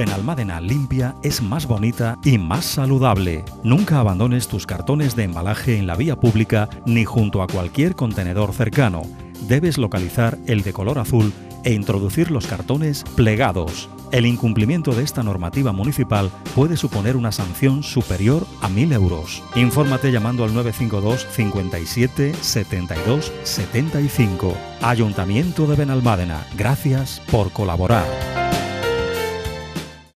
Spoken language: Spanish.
Benalmádena limpia es más bonita y más saludable. Nunca abandones tus cartones de embalaje en la vía pública ni junto a cualquier contenedor cercano. Debes localizar el de color azul e introducir los cartones plegados. El incumplimiento de esta normativa municipal puede suponer una sanción superior a 1.000 euros. Infórmate llamando al 952 57 72 75. Ayuntamiento de Benalmádena. Gracias por colaborar.